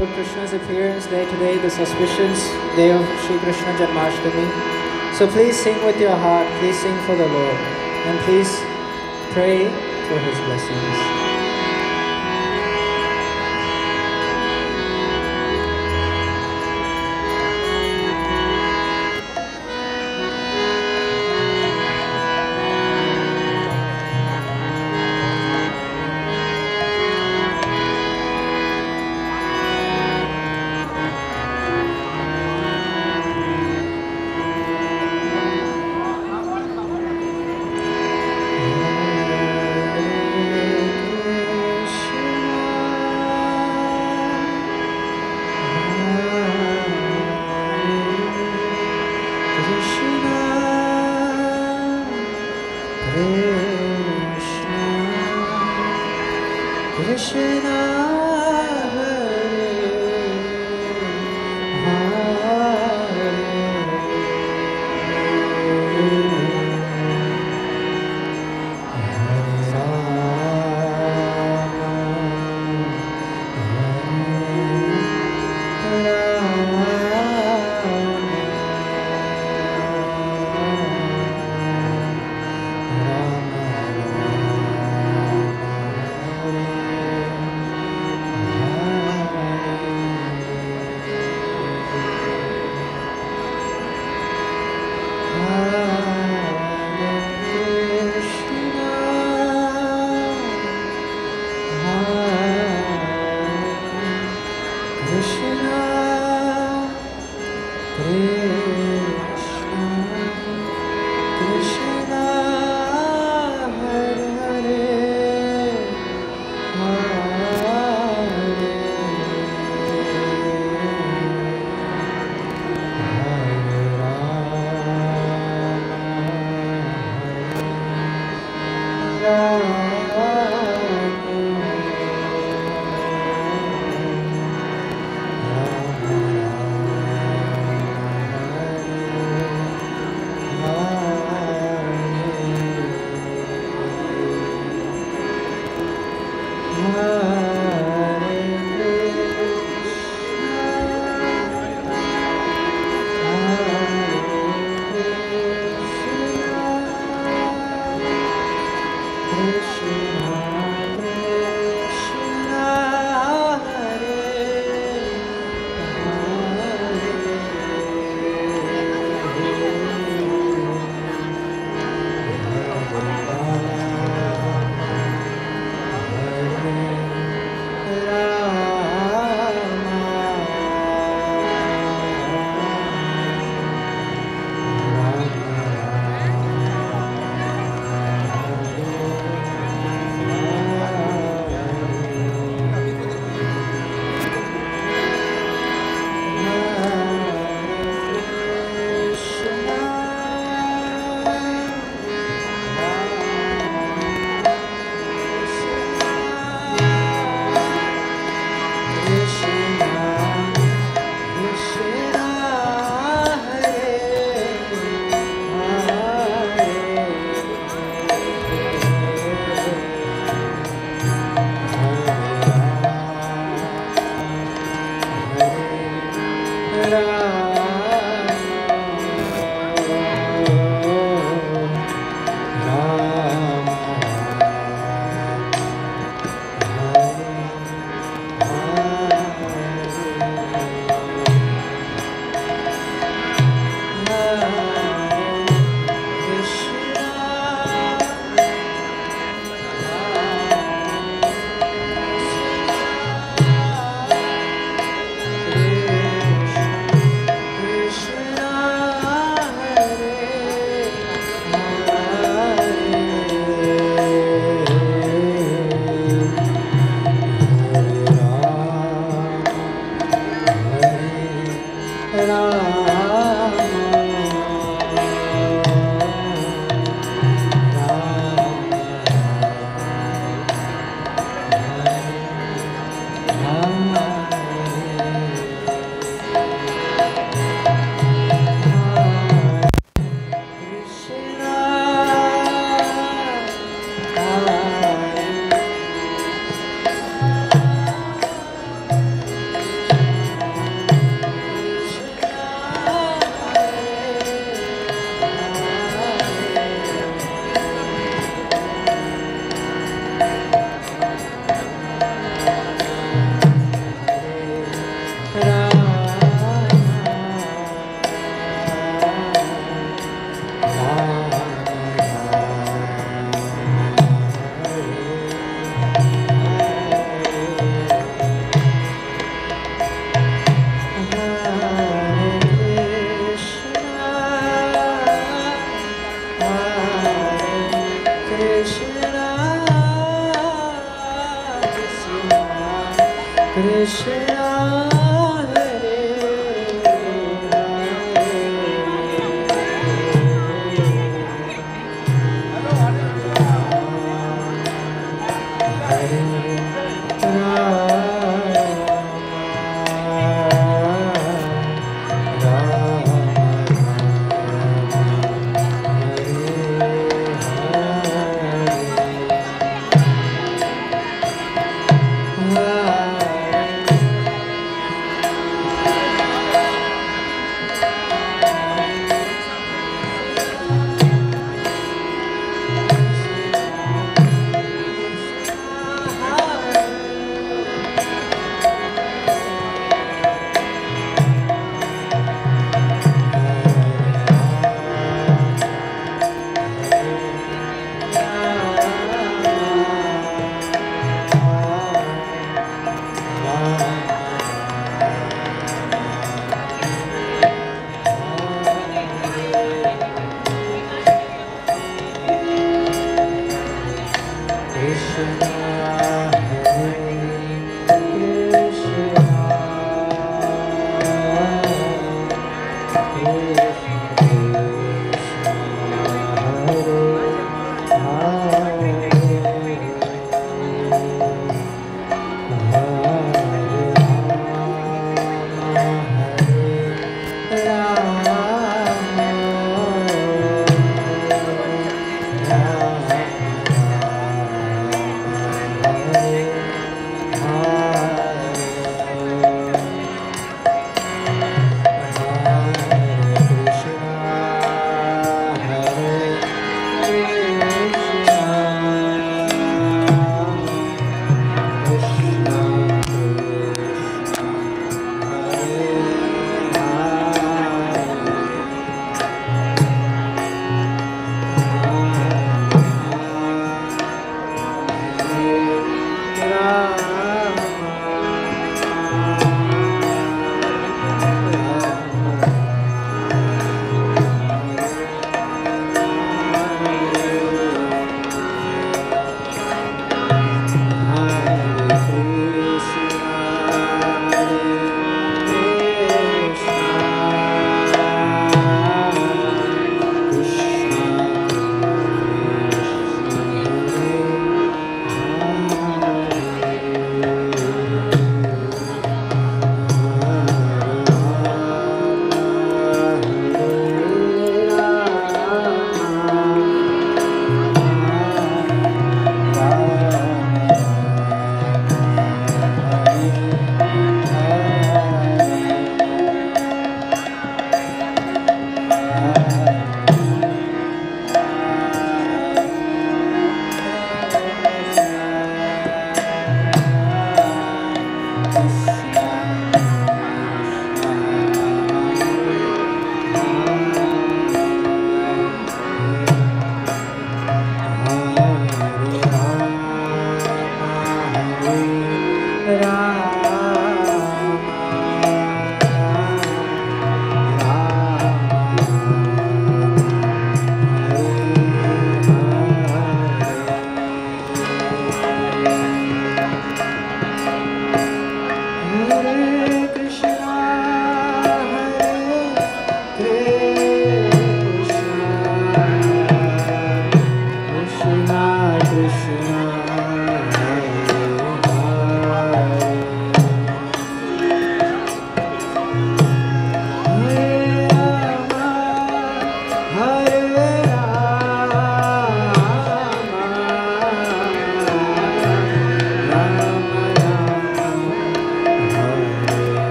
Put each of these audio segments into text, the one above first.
Lord Krishna's appearance day today, the auspicious day of Sri Krishna Janmashtami. So please sing with your heart, please sing for the Lord, and please pray for his blessings.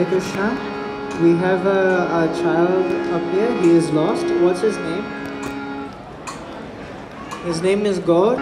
Hare Krishna. We have a, a, child up here. He is lost. What's his name? His name is God.